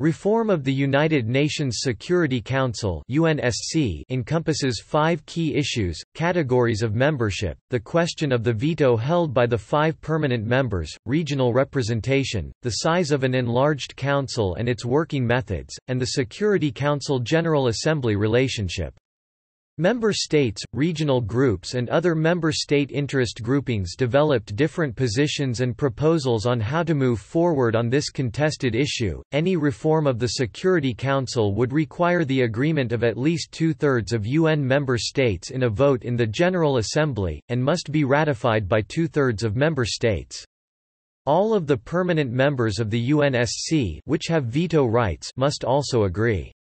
Reform of the United Nations Security Council UNSC encompasses five key issues, categories of membership, the question of the veto held by the five permanent members, regional representation, the size of an enlarged council and its working methods, and the Security Council General Assembly relationship. Member states, regional groups and other member state interest groupings developed different positions and proposals on how to move forward on this contested issue. Any reform of the Security Council would require the agreement of at least two-thirds of UN member states in a vote in the General Assembly, and must be ratified by two-thirds of member states. All of the permanent members of the UNSC which have veto rights must also agree.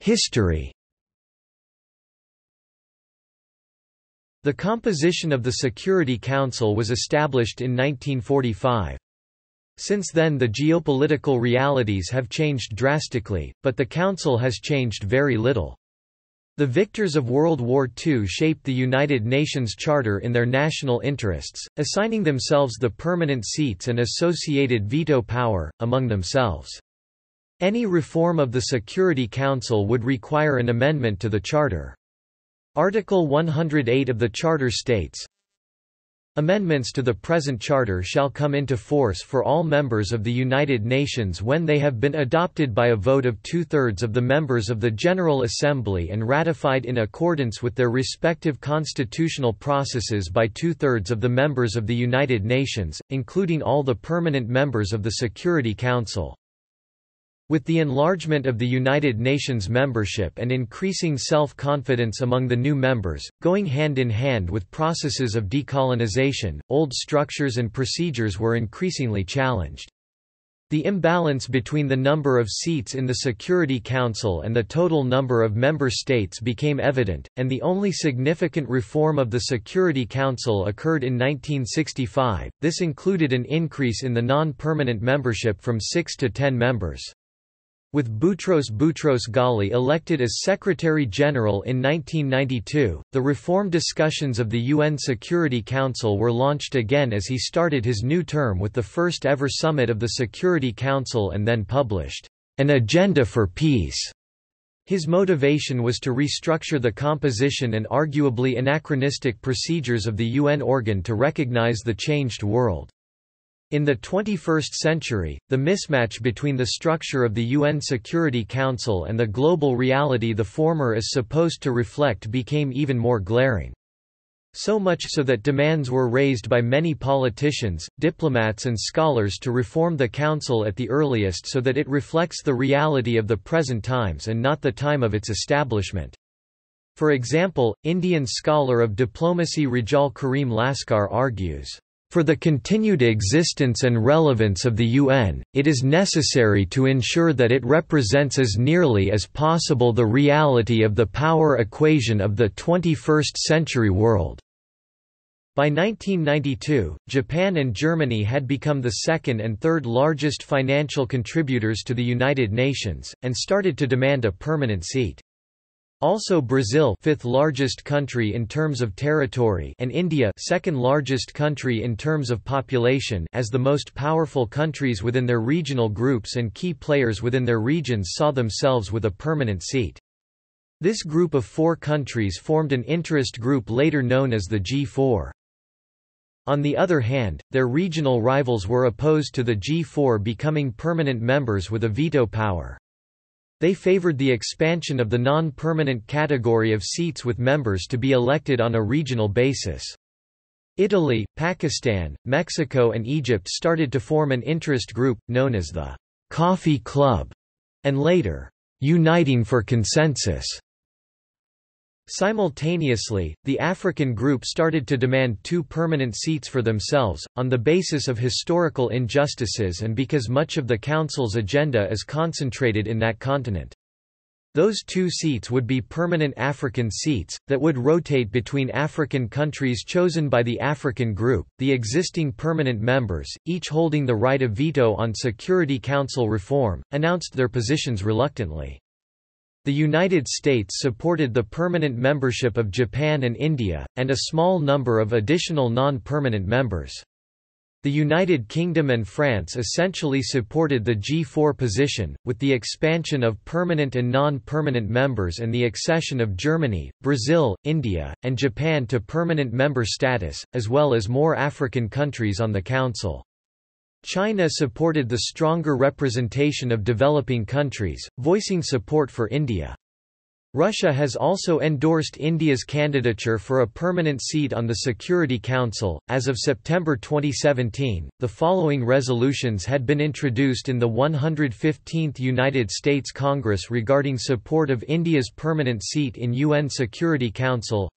History The composition of the Security Council was established in 1945. Since then the geopolitical realities have changed drastically, but the Council has changed very little. The victors of World War II shaped the United Nations Charter in their national interests, assigning themselves the permanent seats and associated veto power, among themselves. Any reform of the Security Council would require an amendment to the Charter. Article 108 of the Charter states, Amendments to the present Charter shall come into force for all members of the United Nations when they have been adopted by a vote of two-thirds of the members of the General Assembly and ratified in accordance with their respective constitutional processes by two-thirds of the members of the United Nations, including all the permanent members of the Security Council. With the enlargement of the United Nations membership and increasing self-confidence among the new members, going hand in hand with processes of decolonization, old structures and procedures were increasingly challenged. The imbalance between the number of seats in the Security Council and the total number of member states became evident, and the only significant reform of the Security Council occurred in 1965. This included an increase in the non-permanent membership from 6 to 10 members. With Boutros Boutros Ghali elected as Secretary-General in 1992, the reform discussions of the UN Security Council were launched again as he started his new term with the first ever summit of the Security Council and then published, "...an agenda for peace." His motivation was to restructure the composition and arguably anachronistic procedures of the UN organ to recognize the changed world. In the 21st century, the mismatch between the structure of the UN Security Council and the global reality the former is supposed to reflect became even more glaring. So much so that demands were raised by many politicians, diplomats and scholars to reform the Council at the earliest so that it reflects the reality of the present times and not the time of its establishment. For example, Indian scholar of diplomacy Rejaul Karim Laskar argues, for the continued existence and relevance of the UN, it is necessary to ensure that it represents as nearly as possible the reality of the power equation of the 21st-century world. By 1992, Japan and Germany had become the second and third largest financial contributors to the United Nations, and started to demand a permanent seat. Also Brazil fifth largest country in terms of territory and India second largest country in terms of population as the most powerful countries within their regional groups and key players within their regions saw themselves with a permanent seat. This group of four countries formed an interest group later known as the G4. On the other hand, their regional rivals were opposed to the G4 becoming permanent members with a veto power. They favored the expansion of the non-permanent category of seats with members to be elected on a regional basis. Italy, Pakistan, Mexico and Egypt started to form an interest group, known as the Coffee Club, and later, Uniting for Consensus. Simultaneously, the African group started to demand two permanent seats for themselves, on the basis of historical injustices and because much of the Council's agenda is concentrated in that continent. Those two seats would be permanent African seats, that would rotate between African countries chosen by the African group, the existing permanent members, each holding the right of veto on Security Council reform, announced their positions reluctantly. The United States supported the permanent membership of Japan and India, and a small number of additional non-permanent members. The United Kingdom and France essentially supported the G4 position, with the expansion of permanent and non-permanent members and the accession of Germany, Brazil, India, and Japan to permanent member status, as well as more African countries on the Council. China supported the stronger representation of developing countries, voicing support for India. Russia has also endorsed India's candidature for a permanent seat on the Security Council. As of September 2017, the following resolutions had been introduced in the 115th United States Congress regarding support of India's permanent seat in UN Security Council.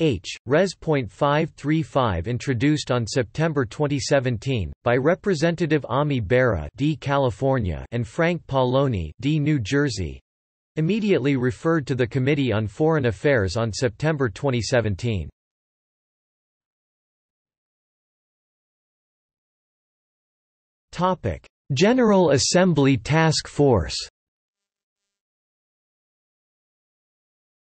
H. Res.535 introduced on September 2017, by Representative Ami Bera D. California and Frank Pallone D. New Jersey, immediately referred to the Committee on Foreign Affairs on September 2017. General Assembly Task Force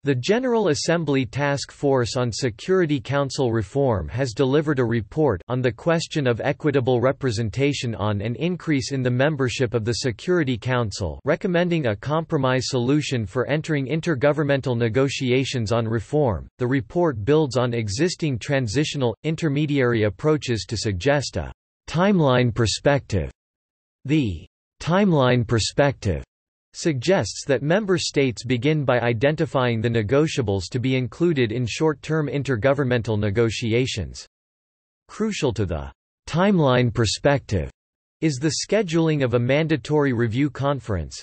The General Assembly Task Force on Security Council Reform has delivered a report on the question of equitable representation on an increase in the membership of the Security Council recommending a compromise solution for entering intergovernmental negotiations on reform. The report builds on existing transitional, intermediary approaches to suggest a timeline perspective. The timeline perspective suggests that member states begin by identifying the negotiables to be included in short-term intergovernmental negotiations. Crucial to the timeline perspective is the scheduling of a mandatory review conference,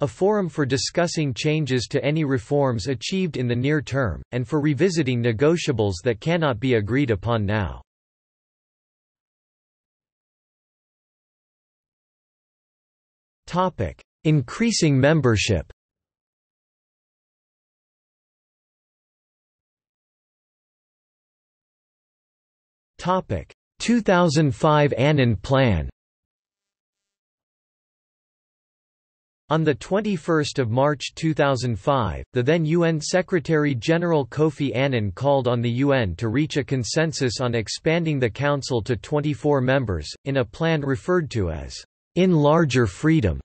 a forum for discussing changes to any reforms achieved in the near term, and for revisiting negotiables that cannot be agreed upon now. Topic: Increasing membership. Topic. 2005 Annan Plan. On 21 March 2005, the then UN Secretary-General Kofi Annan called on the UN to reach a consensus on expanding the Council to 24 members, in a plan referred to as, "...in larger freedom."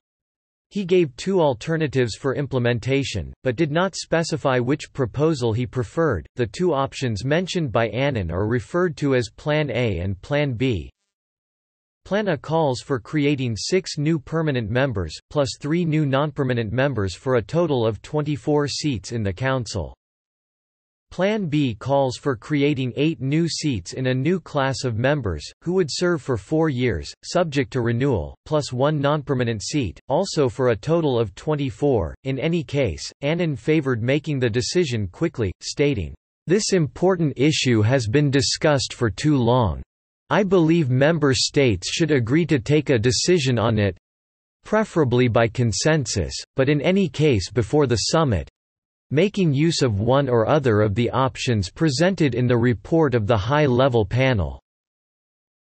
He gave two alternatives for implementation, but did not specify which proposal he preferred. The two options mentioned by Annan are referred to as Plan A and Plan B. Plan A calls for creating six new permanent members, plus three new non-permanent members for a total of 24 seats in the Council. Plan B calls for creating eight new seats in a new class of members, who would serve for four years, subject to renewal, plus one non-permanent seat, also for a total of 24. In any case, Annan favored making the decision quickly, stating, This important issue has been discussed for too long. I believe member states should agree to take a decision on it preferably by consensus, but in any case before the summit, making use of one or other of the options presented in the report of the high-level panel.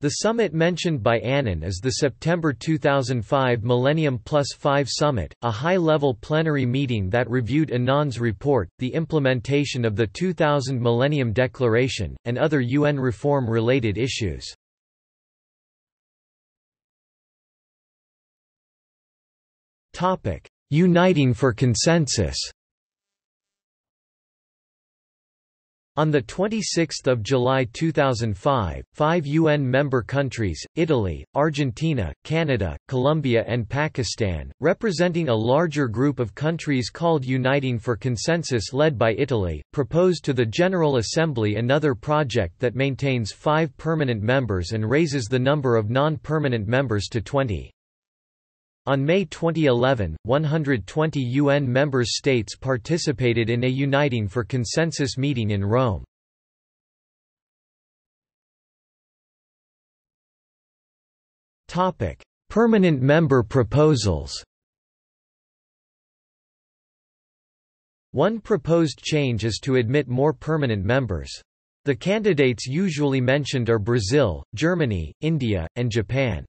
The summit mentioned by Annan is the September 2005 Millennium Plus 5 Summit, a high-level plenary meeting that reviewed Annan's report, the implementation of the 2000 Millennium Declaration, and other UN reform-related issues. Uniting for consensus On 26 July 2005, five UN member countries, Italy, Argentina, Canada, Colombia and Pakistan, representing a larger group of countries called Uniting for Consensus led by Italy, proposed to the General Assembly another project that maintains five permanent members and raises the number of non-permanent members to 20. On May 2011, 120 UN member states participated in a Uniting for Consensus meeting in Rome. Topic: Permanent member proposals One proposed change is to admit more permanent members. The candidates usually mentioned are Brazil, Germany, India, and Japan.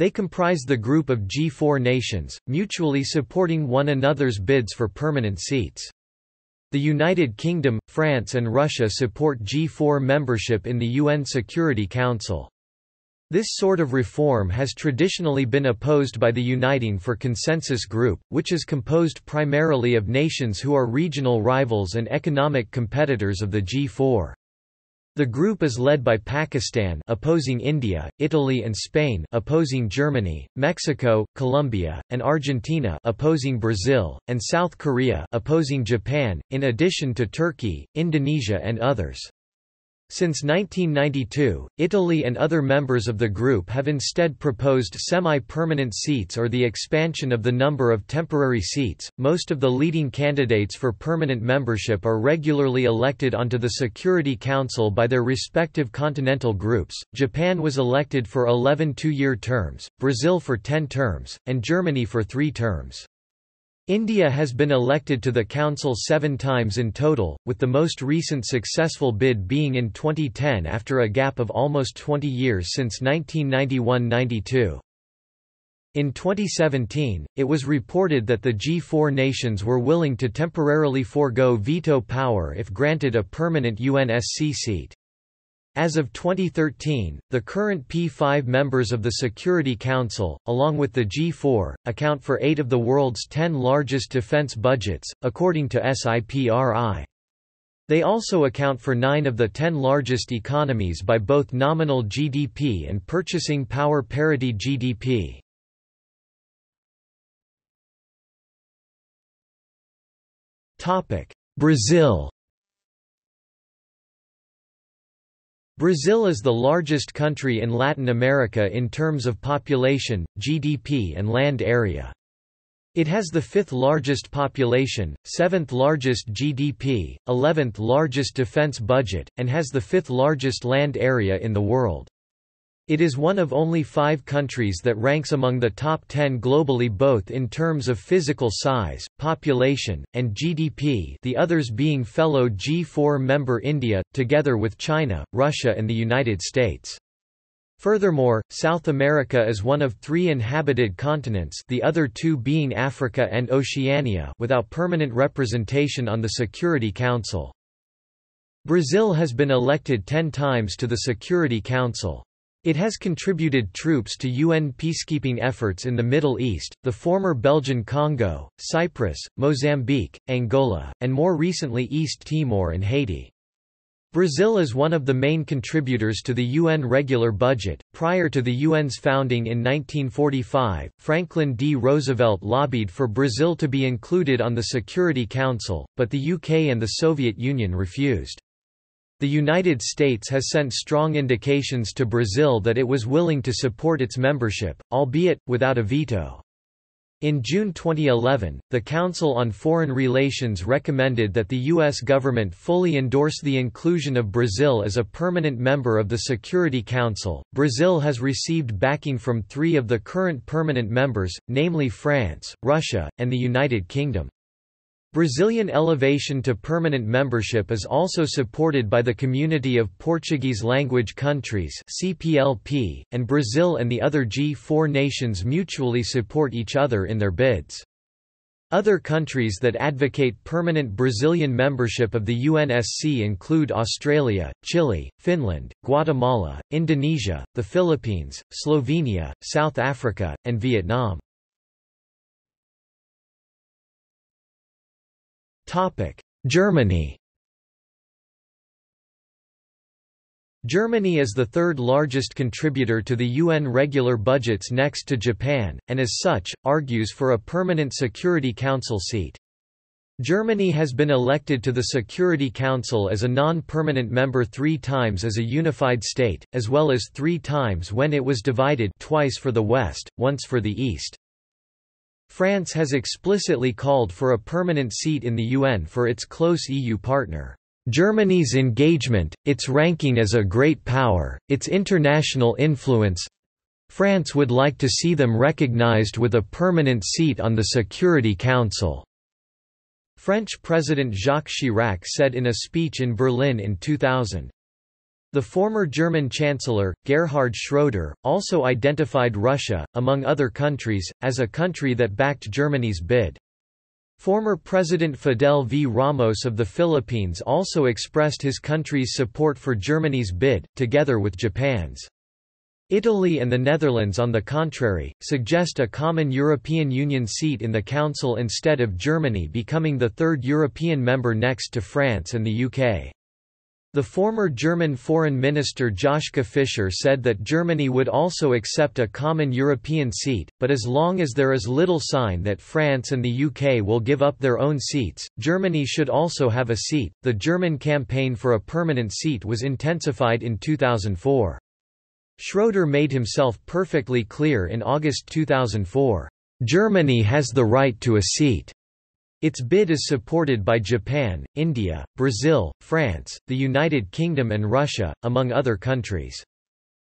They comprise the group of G4 nations, mutually supporting one another's bids for permanent seats. The United Kingdom, France and Russia support G4 membership in the UN Security Council. This sort of reform has traditionally been opposed by the Uniting for Consensus Group, which is composed primarily of nations who are regional rivals and economic competitors of the G4. The group is led by Pakistan opposing India, Italy and Spain opposing Germany, Mexico, Colombia, and Argentina opposing Brazil, and South Korea opposing Japan, in addition to Turkey, Indonesia and others. Since 1992, Italy and other members of the group have instead proposed semi-permanent seats or the expansion of the number of temporary seats. Most of the leading candidates for permanent membership are regularly elected onto the Security Council by their respective continental groups. Japan was elected for 11 two-year terms, Brazil for 10 terms, and Germany for 3 terms. India has been elected to the Council seven times in total, with the most recent successful bid being in 2010 after a gap of almost 20 years since 1991–92. In 2017, it was reported that the G4 nations were willing to temporarily forego veto power if granted a permanent UNSC seat. As of 2013, the current P5 members of the Security Council, along with the G4, account for eight of the world's ten largest defense budgets, according to SIPRI. They also account for nine of the ten largest economies by both nominal GDP and purchasing power parity GDP. Brazil Brazil is the largest country in Latin America in terms of population, GDP and land area. It has the fifth largest population, seventh largest GDP, eleventh largest defense budget, and has the fifth largest land area in the world. It is one of only five countries that ranks among the top 10 globally both in terms of physical size, population, and GDP the others being fellow G4 member India, together with China, Russia and the United States. Furthermore, South America is one of three inhabited continents the other two being Africa and Oceania without permanent representation on the Security Council. Brazil has been elected ten times to the Security Council. It has contributed troops to UN peacekeeping efforts in the Middle East, the former Belgian Congo, Cyprus, Mozambique, Angola, and more recently East Timor and Haiti. Brazil is one of the main contributors to the UN regular budget. Prior to the UN's founding in 1945, Franklin D. Roosevelt lobbied for Brazil to be included on the Security Council, but the UK and the Soviet Union refused. The United States has sent strong indications to Brazil that it was willing to support its membership, albeit, without a veto. In June 2011, the Council on Foreign Relations recommended that the U.S. government fully endorse the inclusion of Brazil as a permanent member of the Security Council. Brazil has received backing from three of the current permanent members, namely France, Russia, and the United Kingdom. Brazilian elevation to permanent membership is also supported by the Community of Portuguese-Language Countries (CPLP), and Brazil and the other G4 nations mutually support each other in their bids. Other countries that advocate permanent Brazilian membership of the UNSC include Australia, Chile, Finland, Guatemala, Indonesia, the Philippines, Slovenia, South Africa, and Vietnam. Germany Germany is the third largest contributor to the UN regular budgets next to Japan, and as such, argues for a permanent Security Council seat. Germany has been elected to the Security Council as a non-permanent member three times as a unified state, as well as three times when it was divided twice for the West, once for the East. France has explicitly called for a permanent seat in the UN for its close EU partner. Germany's engagement, its ranking as a great power, its international influence France would like to see them recognized with a permanent seat on the Security Council. French President Jacques Chirac said in a speech in Berlin in 2000. The former German Chancellor, Gerhard Schroeder, also identified Russia, among other countries, as a country that backed Germany's bid. Former President Fidel V. Ramos of the Philippines also expressed his country's support for Germany's bid, together with Japan's. Italy and the Netherlands on the contrary, suggest a common European Union seat in the Council instead of Germany becoming the third European member next to France and the UK. The former German Foreign Minister Joschka Fischer said that Germany would also accept a common European seat, but as long as there is little sign that France and the UK will give up their own seats, Germany should also have a seat. The German campaign for a permanent seat was intensified in 2004. Schroeder made himself perfectly clear in August 2004. Germany has the right to a seat. Its bid is supported by Japan, India, Brazil, France, the United Kingdom and Russia, among other countries.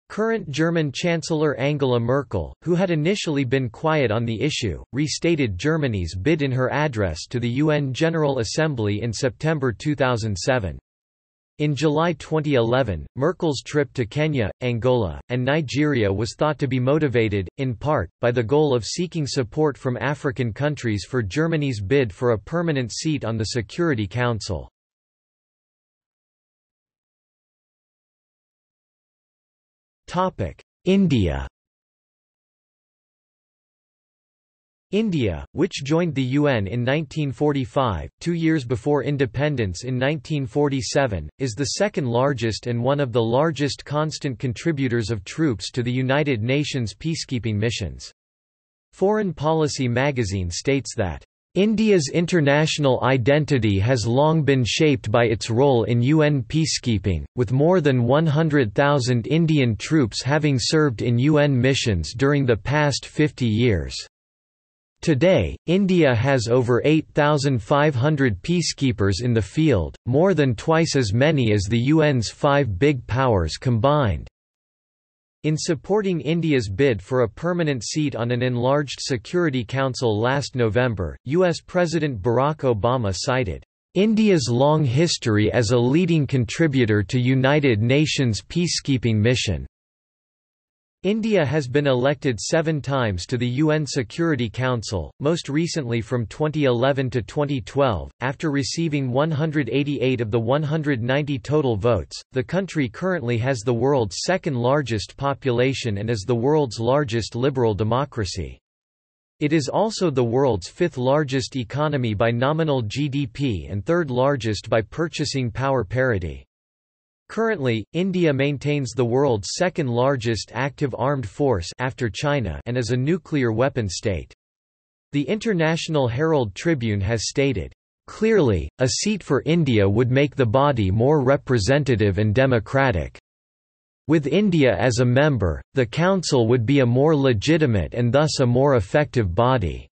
Current German Chancellor Angela Merkel, who had initially been quiet on the issue, restated Germany's bid in her address to the UN General Assembly in September 2007. In July 2011, Merkel's trip to Kenya, Angola, and Nigeria was thought to be motivated, in part, by the goal of seeking support from African countries for Germany's bid for a permanent seat on the Security Council. India India, which joined the UN in 1945, two years before independence in 1947, is the second largest and one of the largest constant contributors of troops to the United Nations peacekeeping missions. Foreign Policy magazine states that, "...India's international identity has long been shaped by its role in UN peacekeeping, with more than 100,000 Indian troops having served in UN missions during the past 50 years." Today, India has over 8,500 peacekeepers in the field, more than twice as many as the UN's five big powers combined. In supporting India's bid for a permanent seat on an enlarged Security Council last November, U.S. President Barack Obama cited, "...India's long history as a leading contributor to United Nations peacekeeping mission." India has been elected seven times to the UN Security Council, most recently from 2011 to 2012. After receiving 188 of the 190 total votes, the country currently has the world's second largest population and is the world's largest liberal democracy. It is also the world's fifth largest economy by nominal GDP and third largest by purchasing power parity. Currently, India maintains the world's second largest active armed force after China and is a nuclear weapon state. The International Herald Tribune has stated, "...clearly, a seat for India would make the body more representative and democratic. With India as a member, the Council would be a more legitimate and thus a more effective body."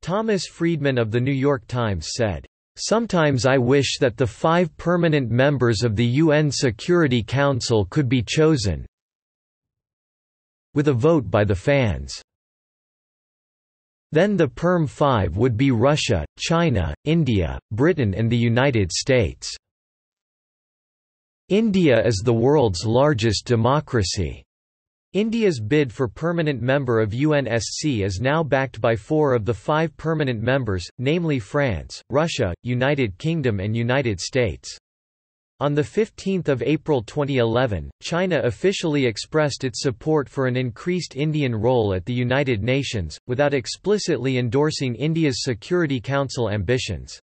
Thomas Friedman of The New York Times said, Sometimes I wish that the five permanent members of the UN Security Council could be chosen with a vote by the fans. Then the Perm 5 would be Russia, China, India, Britain and the United States. India is the world's largest democracy. India's bid for permanent member of UNSC is now backed by four of the five permanent members, namely France, Russia, United Kingdom and United States. On 15 April 2011, China officially expressed its support for an increased Indian role at the United Nations, without explicitly endorsing India's Security Council ambitions.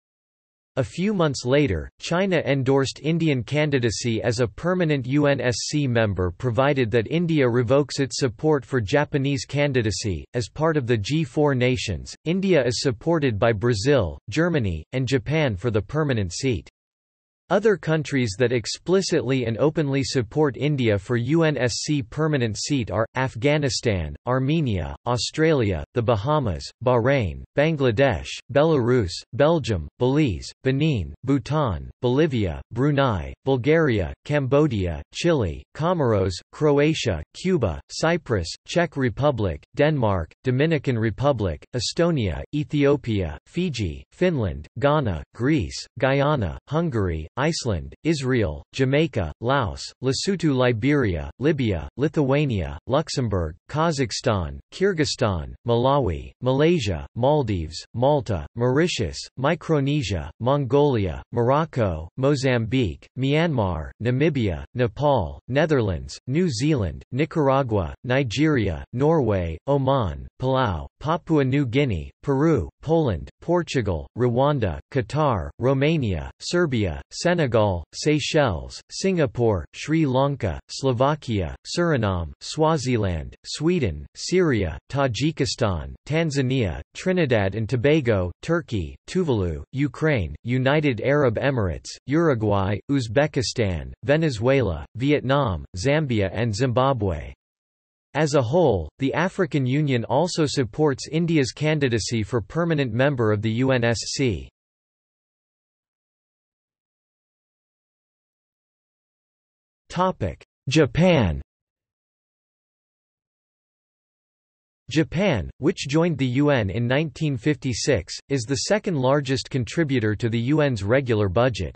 A few months later, China endorsed Indian candidacy as a permanent UNSC member provided that India revokes its support for Japanese candidacy. As part of the G4 nations, India is supported by Brazil, Germany, and Japan for the permanent seat. Other countries that explicitly and openly support India for UNSC permanent seat are, Afghanistan, Armenia, Australia, the Bahamas, Bahrain, Bangladesh, Belarus, Belgium, Belize, Benin, Bhutan, Bolivia, Brunei, Bulgaria, Cambodia, Chile, Comoros, Croatia, Cuba, Cyprus, Czech Republic, Denmark, Dominican Republic, Estonia, Ethiopia, Fiji, Finland, Ghana, Greece, Guyana, Hungary, Iceland, Israel, Jamaica, Laos, Lesotho Liberia, Libya, Lithuania, Luxembourg, Kazakhstan, Kyrgyzstan, Malawi, Malaysia, Maldives, Malta, Mauritius, Micronesia, Mongolia, Morocco, Mozambique, Myanmar, Namibia, Nepal, Netherlands, New Zealand, Nicaragua, Nigeria, Norway, Oman, Palau, Papua New Guinea, Peru, Poland, Portugal, Rwanda, Qatar, Romania, Serbia, Senegal, Seychelles, Singapore, Sri Lanka, Slovakia, Suriname, Swaziland, Sweden, Syria, Tajikistan, Tanzania, Trinidad and Tobago, Turkey, Tuvalu, Ukraine, United Arab Emirates, Uruguay, Uzbekistan, Venezuela, Vietnam, Zambia and Zimbabwe. As a whole, the African Union also supports India's candidacy for permanent member of the UNSC. Japan Japan, which joined the UN in 1956, is the second largest contributor to the UN's regular budget.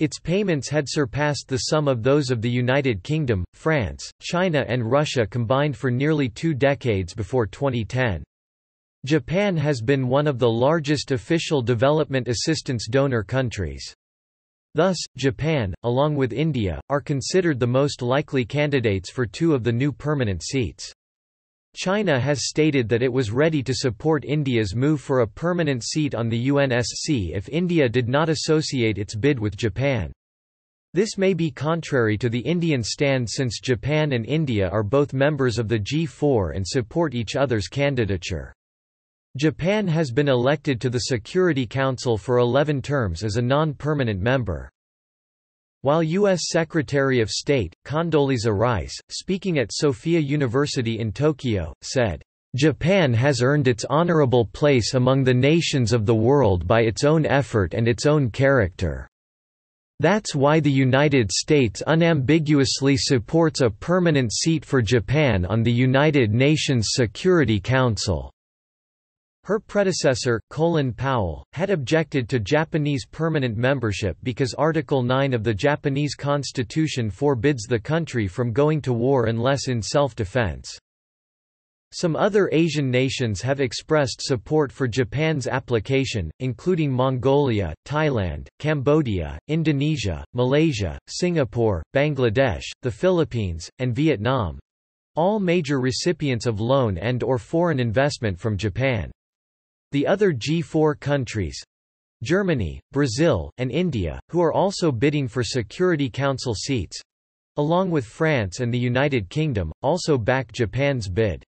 Its payments had surpassed the sum of those of the United Kingdom, France, China and Russia combined for nearly two decades before 2010. Japan has been one of the largest official development assistance donor countries. Thus, Japan, along with India, are considered the most likely candidates for two of the new permanent seats. China has stated that it was ready to support India's move for a permanent seat on the UNSC if India did not associate its bid with Japan. This may be contrary to the Indian stand since Japan and India are both members of the G4 and support each other's candidature. Japan has been elected to the Security Council for 11 terms as a non-permanent member. While U.S. Secretary of State, Condoleezza Rice, speaking at Sophia University in Tokyo, said, Japan has earned its honorable place among the nations of the world by its own effort and its own character. That's why the United States unambiguously supports a permanent seat for Japan on the United Nations Security Council. Her predecessor, Colin Powell, had objected to Japanese permanent membership because Article 9 of the Japanese constitution forbids the country from going to war unless in self-defense. Some other Asian nations have expressed support for Japan's application, including Mongolia, Thailand, Cambodia, Indonesia, Malaysia, Singapore, Bangladesh, the Philippines, and Vietnam—all major recipients of loan and or foreign investment from Japan. The other G4 countries Germany, Brazil, and India, who are also bidding for Security Council seats along with France and the United Kingdom, also back Japan's bid.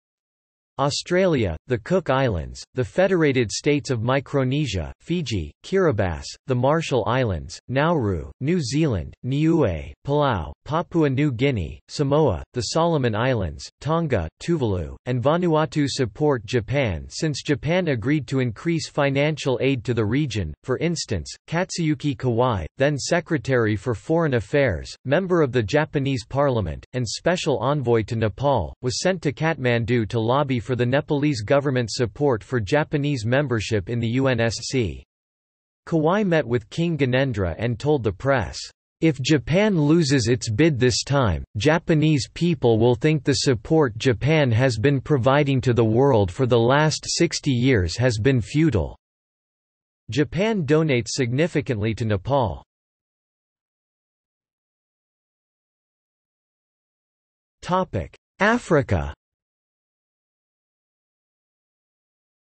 Australia, the Cook Islands, the Federated States of Micronesia, Fiji, Kiribati, the Marshall Islands, Nauru, New Zealand, Niue, Palau, Papua New Guinea, Samoa, the Solomon Islands, Tonga, Tuvalu, and Vanuatu support Japan since Japan agreed to increase financial aid to the region. For instance, Katsuyuki Kawai, then Secretary for Foreign Affairs, member of the Japanese Parliament, and Special Envoy to Nepal, was sent to Kathmandu to lobby for the Nepalese government's support for Japanese membership in the UNSC. Kawai met with King Gyanendra and told the press, if Japan loses its bid this time, Japanese people will think the support Japan has been providing to the world for the last 60 years has been futile. Japan donates significantly to Nepal. Africa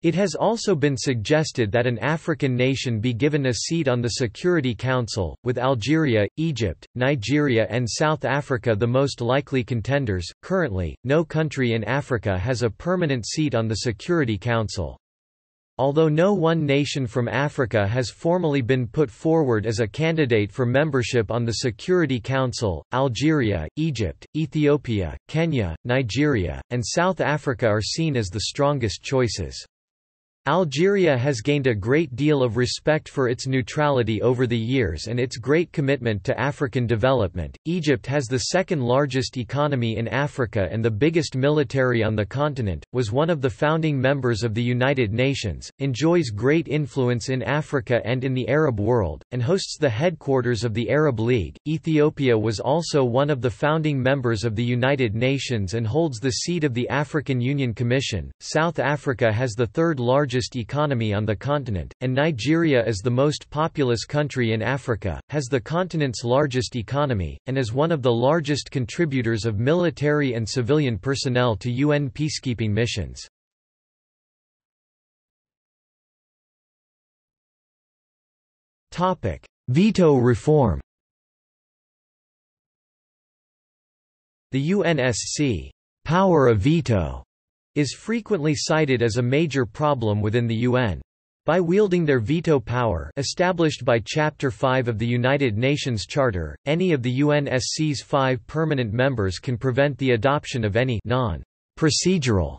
It has also been suggested that an African nation be given a seat on the Security Council, with Algeria, Egypt, Nigeria, and South Africa the most likely contenders. Currently, no country in Africa has a permanent seat on the Security Council. Although no one nation from Africa has formally been put forward as a candidate for membership on the Security Council, Algeria, Egypt, Ethiopia, Kenya, Nigeria, and South Africa are seen as the strongest choices. Algeria has gained a great deal of respect for its neutrality over the years and its great commitment to African development. Egypt has the second largest economy in Africa and the biggest military on the continent, was one of the founding members of the United Nations, enjoys great influence in Africa and in the Arab world, and hosts the headquarters of the Arab League. Ethiopia was also one of the founding members of the United Nations and holds the seat of the African Union Commission. South Africa has the third largest largest economy on the continent, and Nigeria is the most populous country in Africa, has the continent's largest economy, and is one of the largest contributors of military and civilian personnel to UN peacekeeping missions. Veto reform The UNSC power of veto is frequently cited as a major problem within the UN. By wielding their veto power established by Chapter 5 of the United Nations Charter, any of the UNSC's five permanent members can prevent the adoption of any non-procedural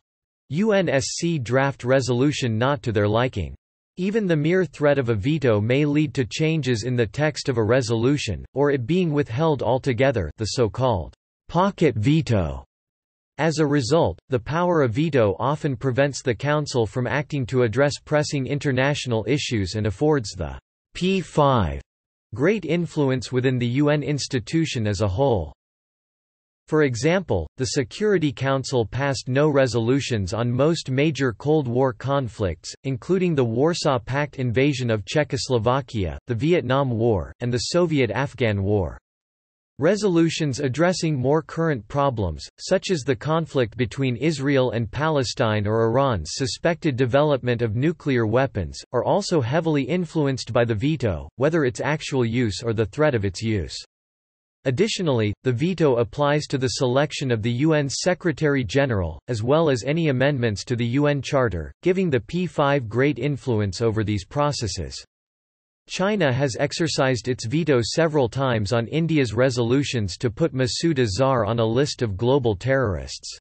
UNSC draft resolution not to their liking. Even the mere threat of a veto may lead to changes in the text of a resolution, or it being withheld altogether the so-called pocket veto. As a result, the power of veto often prevents the Council from acting to address pressing international issues and affords the P5 great influence within the UN institution as a whole. For example, the Security Council passed no resolutions on most major Cold War conflicts, including the Warsaw Pact invasion of Czechoslovakia, the Vietnam War, and the Soviet-Afghan War. Resolutions addressing more current problems, such as the conflict between Israel and Palestine or Iran's suspected development of nuclear weapons, are also heavily influenced by the veto, whether its actual use or the threat of its use. Additionally, the veto applies to the selection of the UN Secretary-General, as well as any amendments to the UN Charter, giving the P5 great influence over these processes. China has exercised its veto several times on India's resolutions to put Masood Azhar on a list of global terrorists.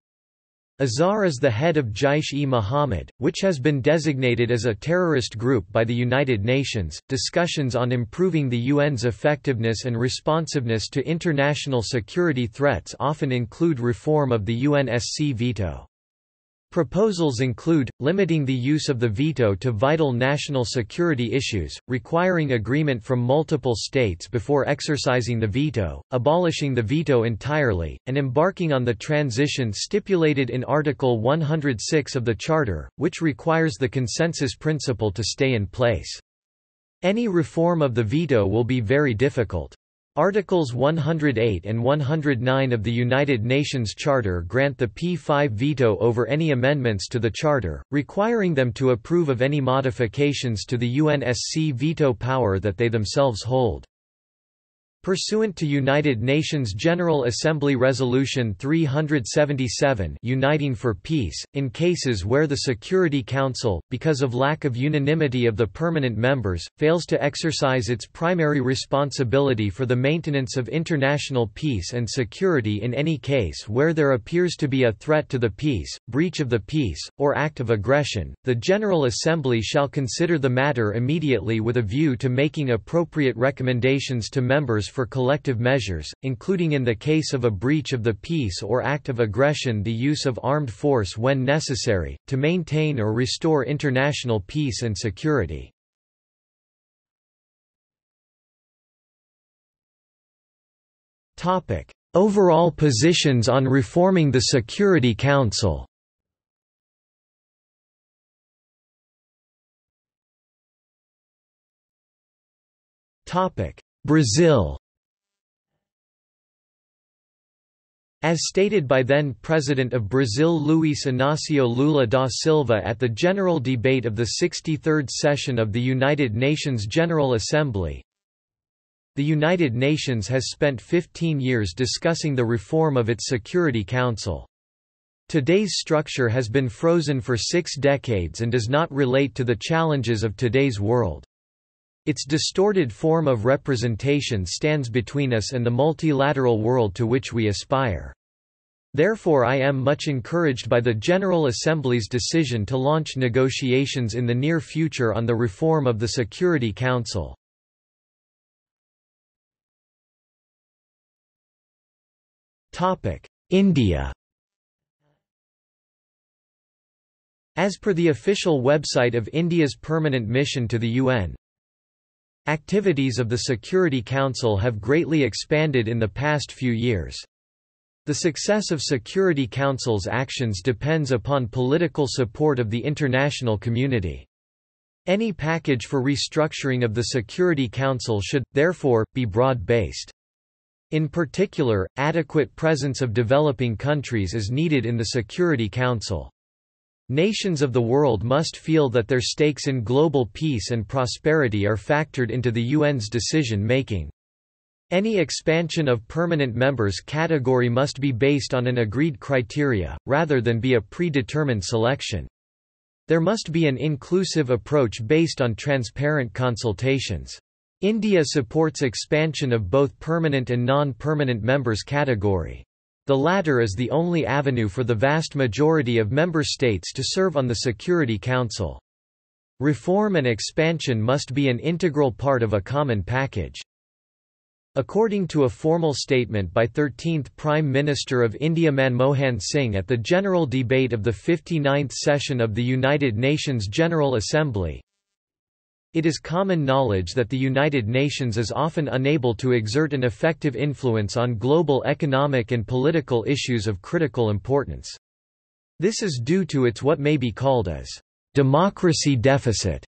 Azhar is the head of Jaish-e-Mohammed, which has been designated as a terrorist group by the United Nations. Discussions on improving the UN's effectiveness and responsiveness to international security threats often include reform of the UNSC veto. Proposals include, limiting the use of the veto to vital national security issues, requiring agreement from multiple states before exercising the veto, abolishing the veto entirely, and embarking on the transition stipulated in Article 106 of the Charter, which requires the consensus principle to stay in place. Any reform of the veto will be very difficult. Articles 108 and 109 of the United Nations Charter grant the P5 veto over any amendments to the Charter, requiring them to approve of any modifications to the UNSC veto power that they themselves hold. Pursuant to United Nations General Assembly Resolution 377 Uniting for Peace, in cases where the Security Council, because of lack of unanimity of the permanent members, fails to exercise its primary responsibility for the maintenance of international peace and security in any case where there appears to be a threat to the peace, breach of the peace, or act of aggression, the General Assembly shall consider the matter immediately with a view to making appropriate recommendations to members for collective measures, including in the case of a breach of the peace or act of aggression the use of armed force when necessary, to maintain or restore international peace and security. Overall positions on reforming the Security Council Brazil As stated by then-President of Brazil Luiz Inácio Lula da Silva at the General Debate of the 63rd Session of the United Nations General Assembly, the United Nations has spent 15 years discussing the reform of its Security Council. Today's structure has been frozen for six decades and does not relate to the challenges of today's world. Its distorted form of representation stands between us and the multilateral world to which we aspire. Therefore I am much encouraged by the General Assembly's decision to launch negotiations in the near future on the reform of the Security Council. India As per the official website of India's permanent mission to the UN, activities of the Security Council have greatly expanded in the past few years. The success of Security Council's actions depends upon political support of the international community. Any package for restructuring of the Security Council should, therefore, be broad-based. In particular, adequate presence of developing countries is needed in the Security Council. Nations of the world must feel that their stakes in global peace and prosperity are factored into the UN's decision-making. Any expansion of permanent members category must be based on an agreed criteria, rather than be a predetermined selection. There must be an inclusive approach based on transparent consultations. India supports expansion of both permanent and non-permanent members category. The latter is the only avenue for the vast majority of member states to serve on the Security Council. Reform and expansion must be an integral part of a common package. According to a formal statement by 13th Prime Minister of India Manmohan Singh at the general debate of the 59th session of the United Nations General Assembly, it is common knowledge that the United Nations is often unable to exert an effective influence on global economic and political issues of critical importance. This is due to its what may be called as democracy deficit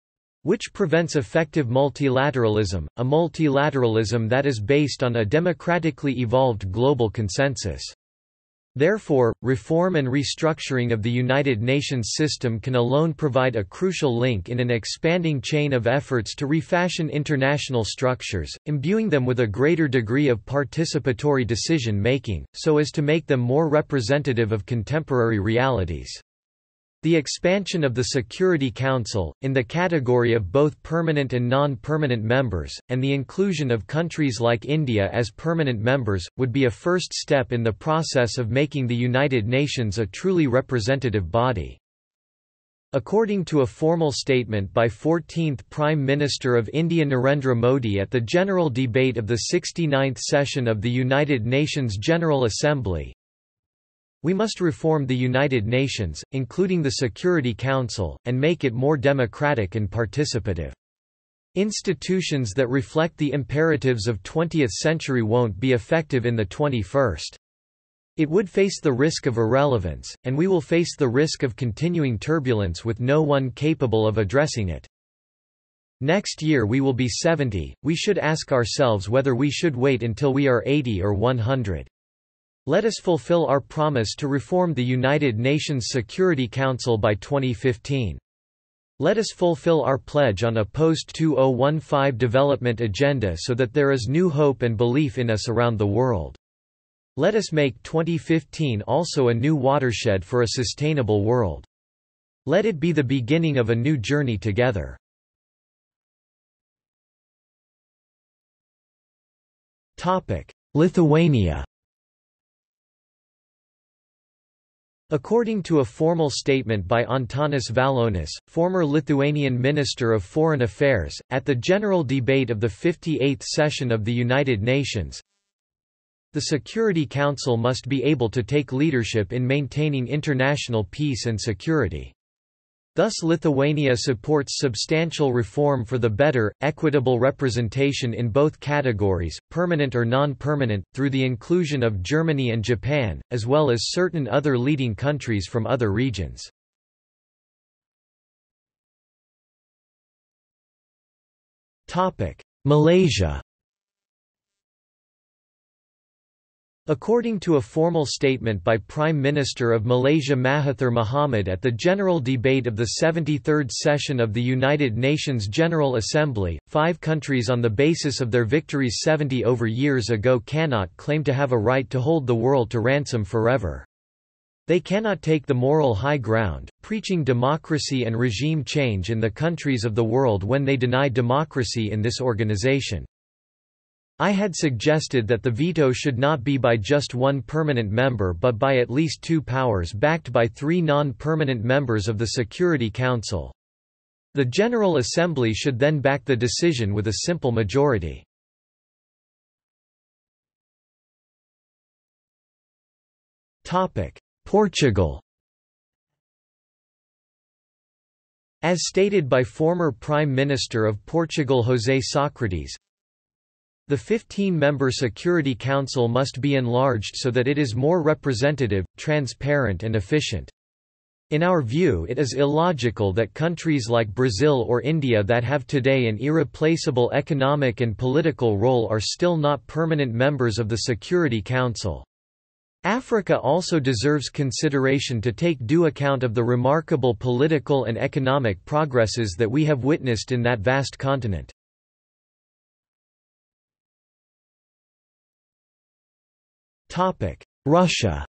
which prevents effective multilateralism, a multilateralism that is based on a democratically evolved global consensus. Therefore, reform and restructuring of the United Nations system can alone provide a crucial link in an expanding chain of efforts to refashion international structures, imbuing them with a greater degree of participatory decision-making, so as to make them more representative of contemporary realities. The expansion of the Security Council, in the category of both permanent and non-permanent members, and the inclusion of countries like India as permanent members, would be a first step in the process of making the United Nations a truly representative body. According to a formal statement by 14th Prime Minister of India Narendra Modi at the general debate of the 69th session of the United Nations General Assembly, we must reform the United Nations, including the Security Council, and make it more democratic and participative. Institutions that reflect the imperatives of 20th century won't be effective in the 21st. It would face the risk of irrelevance, and we will face the risk of continuing turbulence with no one capable of addressing it. Next year we will be 70, we should ask ourselves whether we should wait until we are 80 or 100. Let us fulfill our promise to reform the United Nations Security Council by 2015. Let us fulfill our pledge on a post-2015 development agenda so that there is new hope and belief in us around the world. Let us make 2015 also a new watershed for a sustainable world. Let it be the beginning of a new journey together. Topic: Lithuania According to a formal statement by Antanas Valionis, former Lithuanian Minister of Foreign Affairs, at the general debate of the 58th session of the United Nations, the Security Council must be able to take leadership in maintaining international peace and security. Thus Lithuania supports substantial reform for the better, equitable representation in both categories, permanent or non-permanent, through the inclusion of Germany and Japan, as well as certain other leading countries from other regions. Malaysia According to a formal statement by Prime Minister of Malaysia Mahathir Mohamad at the general debate of the 73rd session of the United Nations General Assembly, five countries on the basis of their victories 70 over years ago cannot claim to have a right to hold the world to ransom forever. They cannot take the moral high ground, preaching democracy and regime change in the countries of the world when they deny democracy in this organization. I had suggested that the veto should not be by just one permanent member but by at least two powers backed by three non-permanent members of the Security Council. The General Assembly should then back the decision with a simple majority. Portugal As stated by former Prime Minister of Portugal José Sócrates, the 15-member Security Council must be enlarged so that it is more representative, transparent and efficient. In our view it is illogical that countries like Brazil or India that have today an irreplaceable economic and political role are still not permanent members of the Security Council. Africa also deserves consideration to take due account of the remarkable political and economic progresses that we have witnessed in that vast continent. Russia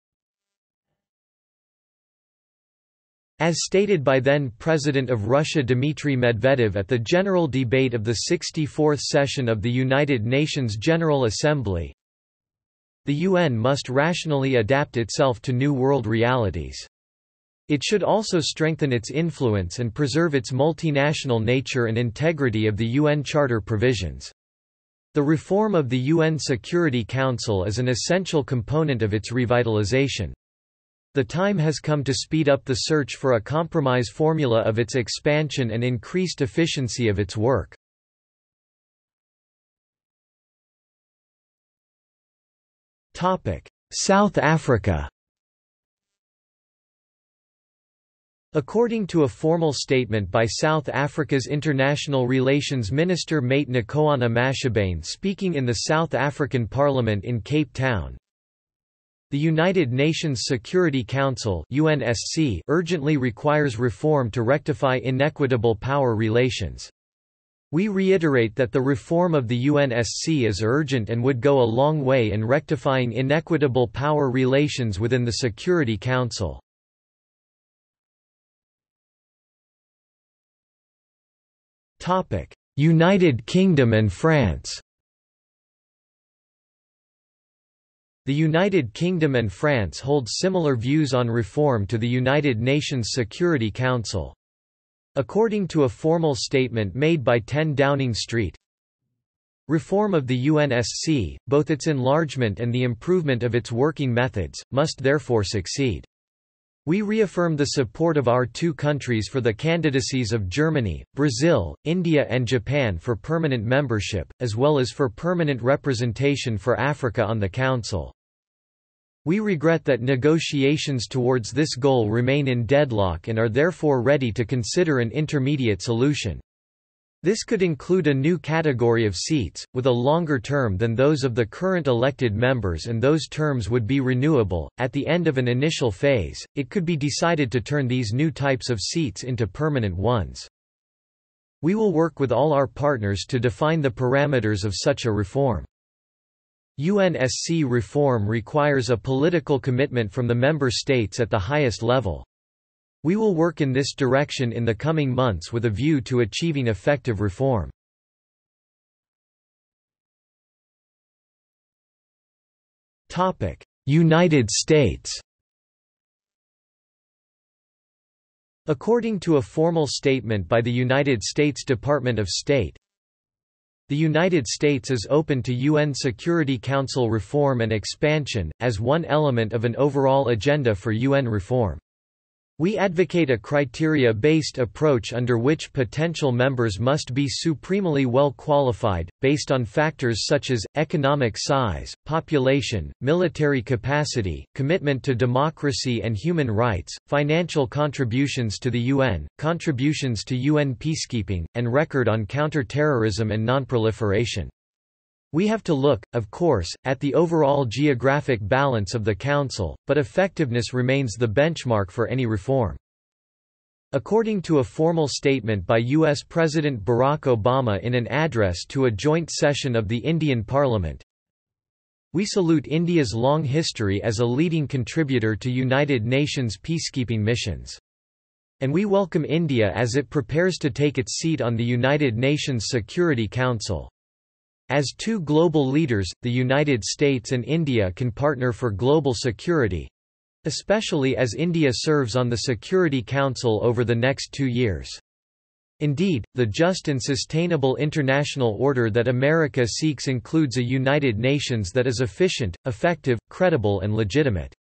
As stated by then-President of Russia Dmitry Medvedev at the General Debate of the 64th session of the United Nations General Assembly, the UN must rationally adapt itself to new world realities. It should also strengthen its influence and preserve its multinational nature and integrity of the UN Charter provisions. The reform of the UN Security Council is an essential component of its revitalization. The time has come to speed up the search for a compromise formula of its expansion and increased efficiency of its work. South Africa According to a formal statement by South Africa's International Relations Minister Maite Nkoana Mashabane speaking in the South African Parliament in Cape Town, the United Nations Security Council UNSC urgently requires reform to rectify inequitable power relations. We reiterate that the reform of the UNSC is urgent and would go a long way in rectifying inequitable power relations within the Security Council. United Kingdom and France The United Kingdom and France hold similar views on reform to the United Nations Security Council. According to a formal statement made by 10 Downing Street, Reform of the UNSC, both its enlargement and the improvement of its working methods, must therefore succeed. We reaffirm the support of our two countries for the candidacies of Germany, Brazil, India and Japan for permanent membership, as well as for permanent representation for Africa on the Council. We regret that negotiations towards this goal remain in deadlock and are therefore ready to consider an intermediate solution. This could include a new category of seats, with a longer term than those of the current elected members and those terms would be renewable. At the end of an initial phase, it could be decided to turn these new types of seats into permanent ones. We will work with all our partners to define the parameters of such a reform. UNSC reform requires a political commitment from the member states at the highest level. We will work in this direction in the coming months with a view to achieving effective reform. United States According to a formal statement by the United States Department of State, the United States is open to UN Security Council reform and expansion, as one element of an overall agenda for UN reform. We advocate a criteria-based approach under which potential members must be supremely well qualified, based on factors such as, economic size, population, military capacity, commitment to democracy and human rights, financial contributions to the UN, contributions to UN peacekeeping, and record on counter-terrorism and nonproliferation. We have to look, of course, at the overall geographic balance of the Council, but effectiveness remains the benchmark for any reform. According to a formal statement by U.S. President Barack Obama in an address to a joint session of the Indian Parliament, we salute India's long history as a leading contributor to United Nations peacekeeping missions. And we welcome India as it prepares to take its seat on the United Nations Security Council. As two global leaders, the United States and India can partner for global security, especially as India serves on the Security Council over the next two years. Indeed, the just and sustainable international order that America seeks includes a United Nations that is efficient, effective, credible and legitimate.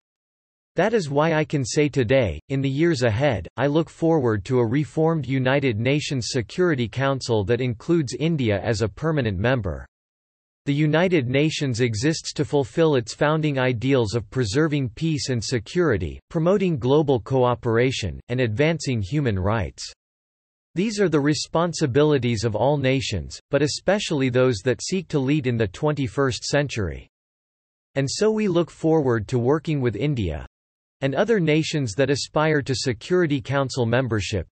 That is why I can say today, in the years ahead, I look forward to a reformed United Nations Security Council that includes India as a permanent member. The United Nations exists to fulfill its founding ideals of preserving peace and security, promoting global cooperation, and advancing human rights. These are the responsibilities of all nations, but especially those that seek to lead in the 21st century. And so we look forward to working with India and other nations that aspire to Security Council membership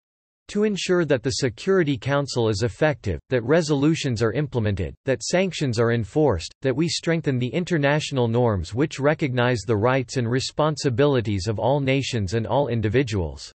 to ensure that the Security Council is effective, that resolutions are implemented, that sanctions are enforced, that we strengthen the international norms which recognize the rights and responsibilities of all nations and all individuals.